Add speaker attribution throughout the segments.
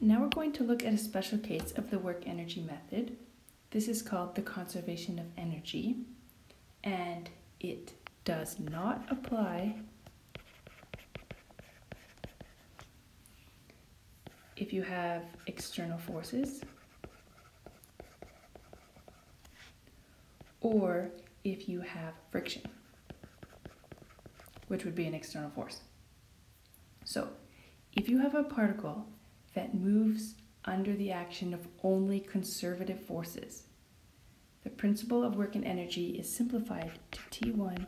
Speaker 1: Now we're going to look at a special case of the work energy method. This is called the conservation of energy, and it does not apply if you have external forces or if you have friction, which would be an external force. So, if you have a particle that moves under the action of only conservative forces. The principle of work and energy is simplified to T1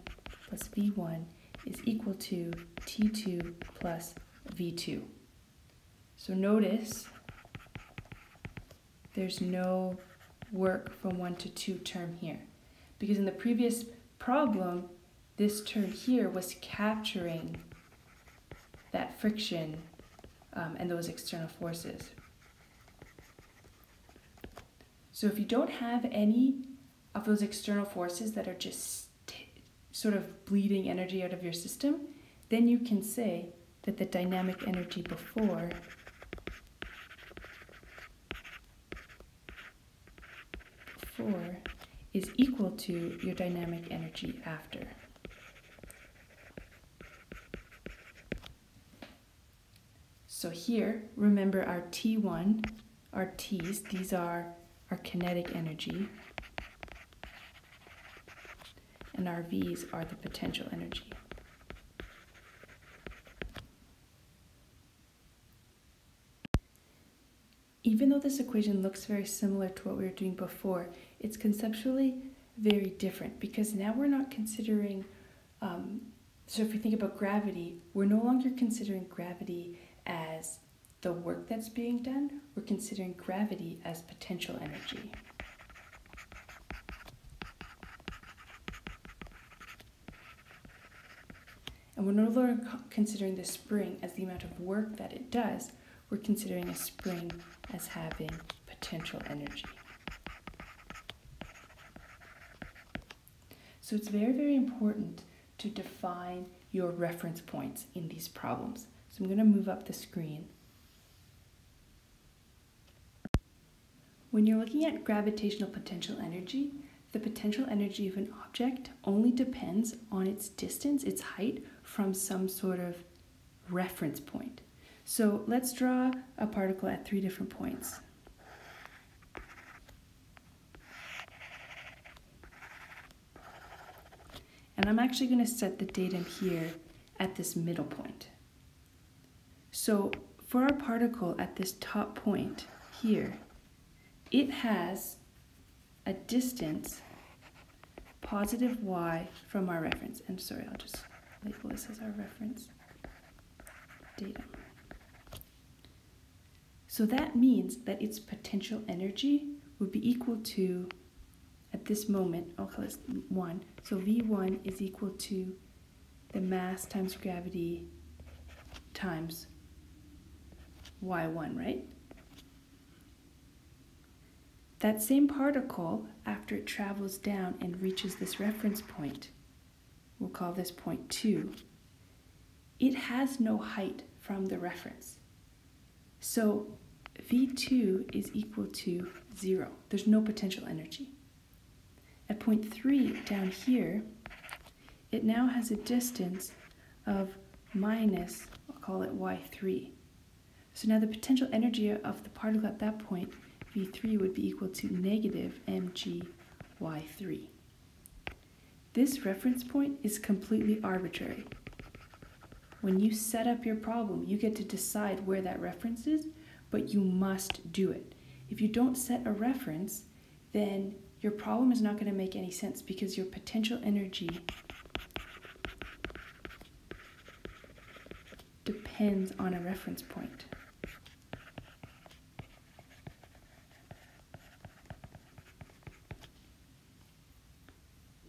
Speaker 1: plus V1 is equal to T2 plus V2. So notice there's no work from 1 to 2 term here. Because in the previous problem, this term here was capturing that friction um, and those external forces. So if you don't have any of those external forces that are just sort of bleeding energy out of your system, then you can say that the dynamic energy before before is equal to your dynamic energy after. So here, remember our T1, our T's, these are our kinetic energy, and our V's are the potential energy. Even though this equation looks very similar to what we were doing before, it's conceptually very different because now we're not considering, um, so if we think about gravity, we're no longer considering gravity as the work that's being done, we're considering gravity as potential energy. And we're no longer considering the spring as the amount of work that it does, we're considering a spring as having potential energy. So it's very, very important to define your reference points in these problems. I'm going to move up the screen. When you're looking at gravitational potential energy, the potential energy of an object only depends on its distance, its height, from some sort of reference point. So let's draw a particle at three different points. And I'm actually going to set the datum here at this middle point. So for our particle at this top point here, it has a distance positive y from our reference. And sorry, I'll just label this as our reference datum. So that means that its potential energy would be equal to, at this moment, I'll call this 1. So V1 is equal to the mass times gravity times y1, right? That same particle, after it travels down and reaches this reference point, we'll call this point 2, it has no height from the reference. So V2 is equal to 0. There's no potential energy. At point 3 down here, it now has a distance of minus, I'll call it y3. So now the potential energy of the particle at that point, V3, would be equal to negative mgy3. This reference point is completely arbitrary. When you set up your problem, you get to decide where that reference is, but you must do it. If you don't set a reference, then your problem is not going to make any sense because your potential energy depends on a reference point.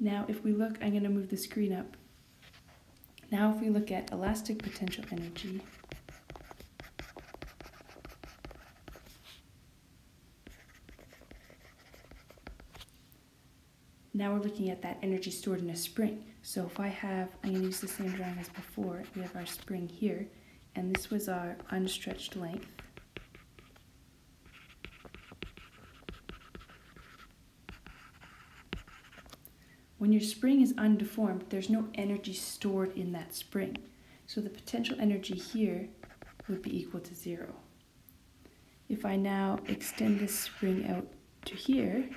Speaker 1: Now if we look, I'm going to move the screen up. Now if we look at elastic potential energy, now we're looking at that energy stored in a spring. So if I have, I'm going to use the same drawing as before, we have our spring here, and this was our unstretched length. When your spring is undeformed, there's no energy stored in that spring. So the potential energy here would be equal to zero. If I now extend this spring out to here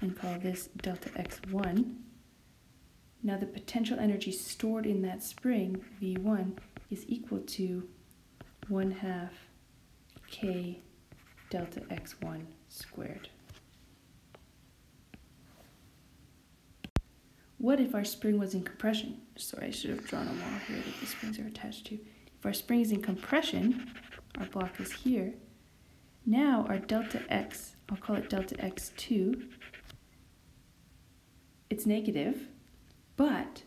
Speaker 1: and call this delta x1, now the potential energy stored in that spring, V1, is equal to 1 half k delta x1 squared. What if our spring was in compression? Sorry, I should have drawn a wall here that the springs are attached to. If our spring is in compression, our block is here. Now our delta x, I'll call it delta x2, it's negative, but,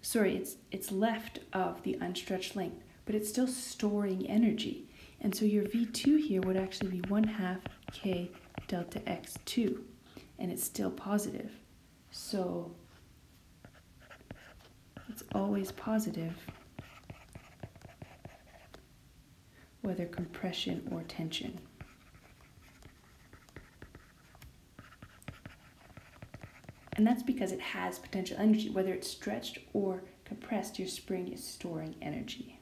Speaker 1: sorry, it's, it's left of the unstretched length, but it's still storing energy. And so your V2 here would actually be 1 half k delta x2, and it's still positive. So always positive, whether compression or tension. And that's because it has potential energy. Whether it's stretched or compressed, your spring is storing energy.